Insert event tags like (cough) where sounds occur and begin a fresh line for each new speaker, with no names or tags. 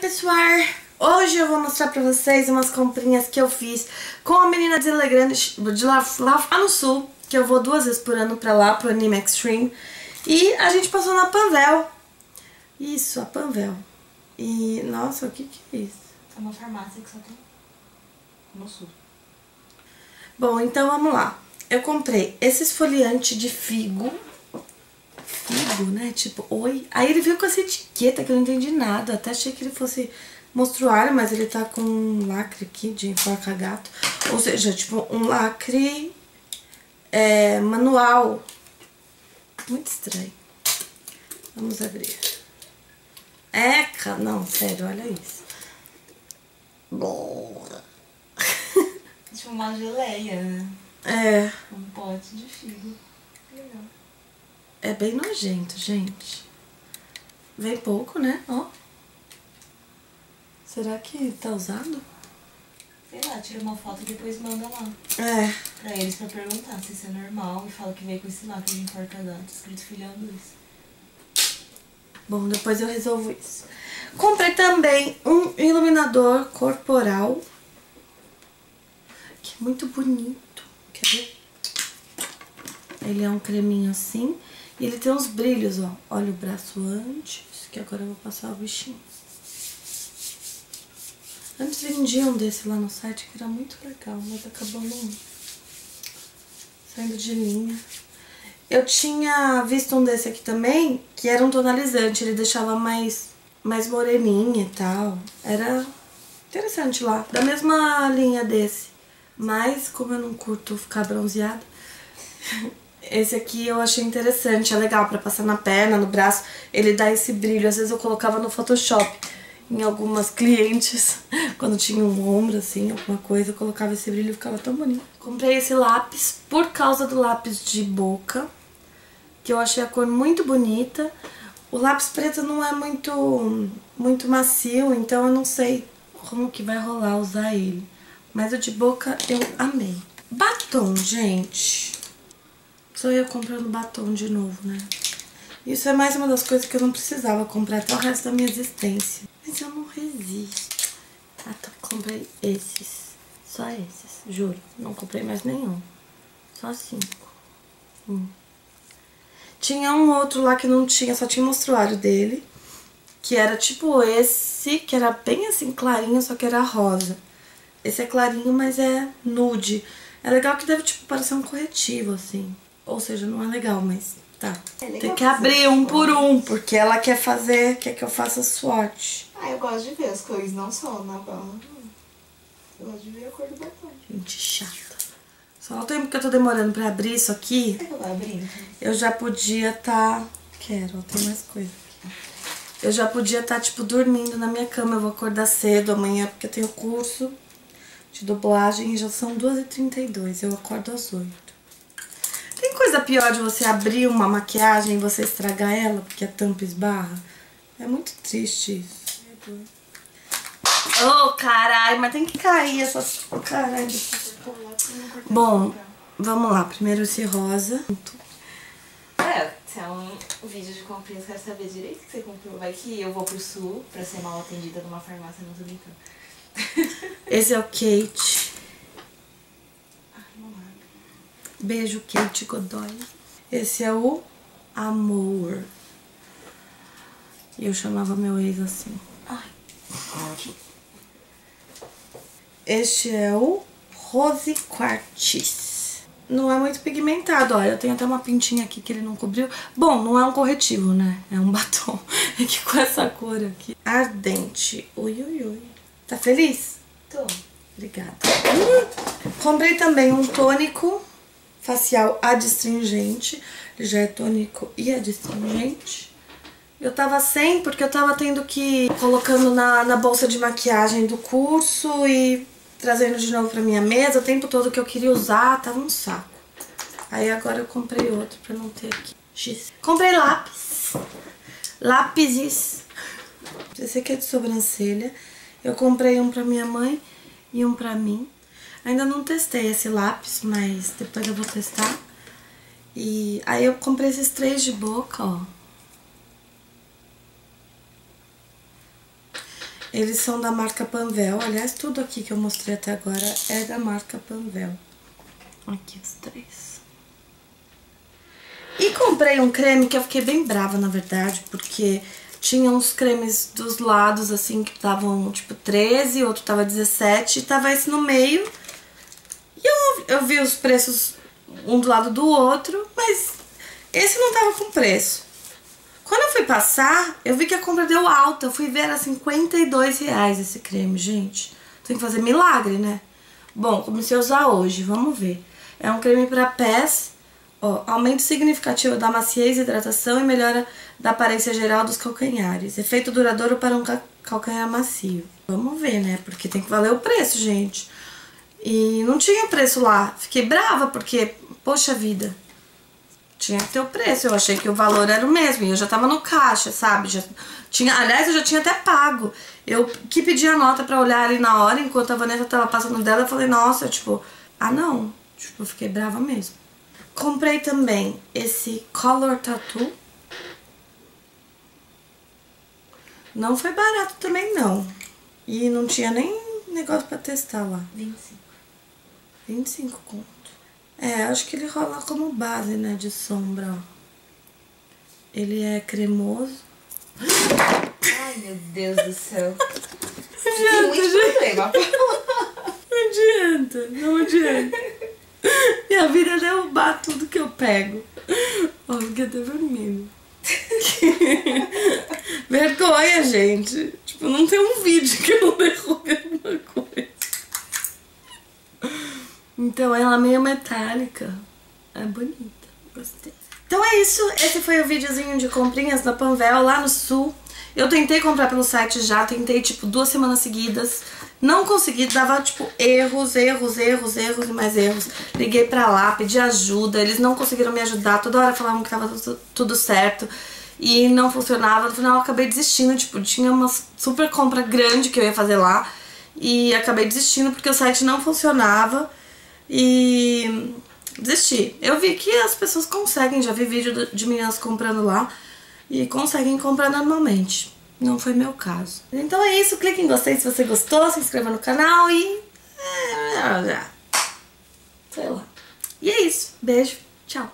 pessoal! Hoje eu vou mostrar pra vocês umas comprinhas que eu fiz com a menina de Legrande de lá, lá no sul, que eu vou duas vezes por ano pra lá, pro Anime Extreme. E a gente passou na Panvel. Isso, a Panvel. E, nossa, o que que é isso?
É uma farmácia que só tem no sul.
Bom, então vamos lá. Eu comprei esse esfoliante de figo. Figo, né? Tipo, oi. Aí ele veio com essa etiqueta que eu não entendi nada. Até achei que ele fosse monstruário, mas ele tá com um lacre aqui de enforca gato. Ou seja, tipo, um lacre é, manual. Muito estranho. Vamos abrir. Eca! Não, sério, olha isso. Boa. (laughs)
Tipo uma geleia, né?
É,
Um pote de figo. Legal.
É bem nojento, gente. Vem pouco, né? Ó. Será que tá usado?
Sei lá, tira uma foto e depois manda lá.
É.
Pra eles pra perguntar se isso é normal e fala que veio com esse lacre de enforca gato escrito filhando isso.
Bom, depois eu resolvo isso. Comprei também um iluminador corporal. Que é muito bonito. Quer ver? Ele é um creminho assim. E ele tem uns brilhos, ó. Olha o braço antes, que agora eu vou passar o bichinho. Antes vendiam um desse lá no site, que era muito legal, mas acabou não saindo de linha. Eu tinha visto um desse aqui também, que era um tonalizante, ele deixava mais, mais moreninha e tal. Era interessante lá, da mesma linha desse. Mas, como eu não curto ficar bronzeada, (laughs) esse aqui eu achei interessante, é legal pra passar na perna, no braço. Ele dá esse brilho, às vezes eu colocava no Photoshop em algumas clientes, (laughs) quando tinha um ombro assim, alguma coisa, eu colocava esse brilho e ficava tão bonito. Comprei esse lápis por causa do lápis de boca, que eu achei a cor muito bonita. O lápis preto não é muito, muito macio, então eu não sei como que vai rolar usar ele. Mas o de boca eu amei. Batom, gente. Sou eu comprando batom de novo, né? Isso é mais uma das coisas que eu não precisava comprar até o resto da minha existência. Mas eu não resisto. Ah, então comprei esses. Só esses, juro. Não comprei mais nenhum. Só cinco. Hum. Tinha um outro lá que não tinha, só tinha o mostruário dele. Que era tipo esse, que era bem assim clarinho, só que era rosa. Esse é clarinho, mas é nude. É legal que deve, tipo, parecer um corretivo, assim. Ou seja, não é legal, mas tá.
É legal
Tem que abrir um por um, porque ela quer fazer, quer que eu faça swatch.
Ah, eu gosto de ver as cores, não só na barra. Eu gosto de ver a cor do batom.
Gente chata. Só o tempo que eu tô demorando pra abrir isso aqui,
eu vou abrir?
eu já podia tá... Quero, tem mais coisa aqui. Eu já podia tá, tipo, dormindo na minha cama. Eu vou acordar cedo amanhã, porque eu tenho curso de dublagem e já são 2h32. Eu acordo às 8 Tem coisa pior de você abrir uma maquiagem e você estragar ela, porque a tampa esbarra? É muito triste isso. Ô, caralho, mas tem que cair essas... Caralho. Bom, vamos lá. Primeiro esse rosa.
É, se é um vídeo de comprinhas, quero saber direito o que você comprou. Vai que eu vou pro sul pra ser mal atendida numa farmácia, não tô brincando.
Esse é o Kate.
Ai, não abre.
Beijo, Kate Godoy. Esse é o Amor. E eu chamava meu ex assim.
Ai.
Este é o Rose Quartz. Não é muito pigmentado, olha. Eu tenho até uma pintinha aqui que ele não cobriu. Bom, não é um corretivo, né? É um (laughs) batom. É que com essa cor aqui. Ardente. Ui, ui, ui. Tá feliz?
Tô.
Obrigada. Comprei também um tônico facial adstringente. Ele já é tônico e adstringente. Eu tava sem porque eu tava tendo que ir colocando na, na bolsa de maquiagem do curso e trazendo de novo pra minha mesa. O tempo todo que eu queria usar, tava um saco. Aí agora eu comprei outro pra não ter aqui. X. Comprei lápis. Lápises. Esse aqui é de sobrancelha. Eu comprei um pra minha mãe e um pra mim. Ainda não testei esse lápis, mas depois eu vou testar. E aí eu comprei esses três de boca, ó. Eles são da marca Panvel. Aliás, tudo aqui que eu mostrei até agora é da marca Panvel. Aqui os três. E comprei um creme que eu fiquei bem brava, na verdade, porque tinha uns cremes dos lados, assim, que estavam, tipo, 13, outro tava 17, e tava esse no meio. Eu, vi os preços um do lado do outro, mas esse não tava com preço. Quando eu fui passar, eu vi que a compra deu alta. Eu fui ver, era 52 reais esse creme, gente. Tem que fazer milagre, né? Bom, comecei a usar hoje, vamos ver. É um creme para pés, ó, aumento significativo da maciez hidratação e melhora da aparência geral dos calcanhares. Efeito duradouro para um calcanhar macio. Vamos ver, né? Porque tem que valer o preço, gente. E não tinha preço lá. Fiquei brava porque, poxa vida, tinha que ter o preço. Eu achei que o valor era o mesmo. E eu já tava no caixa, sabe? Já tinha, aliás, eu já tinha até pago. Eu que pedi a nota pra olhar ali na hora, enquanto a Vanessa tava passando dela, eu falei, nossa, tipo, ah não. Tipo, eu fiquei brava mesmo. Comprei também esse Color Tattoo. Não foi barato também, não. E não tinha nem negócio pra testar lá.
25.
25 conto. É, acho que ele rola como base, né, de sombra, ó. Ele é cremoso.
Ai, meu Deus do céu. (laughs)
Não adianta,
Tem muito problema.
Não adianta, não adianta. Minha vida é derrubar tudo que eu pego. Ó, fiquei até vermelho. (laughs) Vergonha, gente. Tipo, não tem um vídeo que eu não alguma coisa. Então ela é meio metálica. É bonita. Gostei. Então é isso. Esse foi o videozinho de comprinhas da Panvel lá no sul. Eu tentei comprar pelo site já, tentei tipo duas semanas seguidas. Não consegui, dava tipo erros, erros, erros, erros e mais erros. Liguei pra lá, pedi ajuda, eles não conseguiram me ajudar. Toda hora falavam que tava tudo certo e não funcionava. No final eu acabei desistindo, tipo, tinha uma super compra grande que eu ia fazer lá e acabei desistindo porque o site não funcionava e desisti. Eu vi que as pessoas conseguem, já vi vídeo de meninas comprando lá e conseguem comprar normalmente. Não foi meu caso. Então é isso, clique em gostei se você gostou, se inscreva no canal e. Sei lá. E é isso. Beijo. Tchau.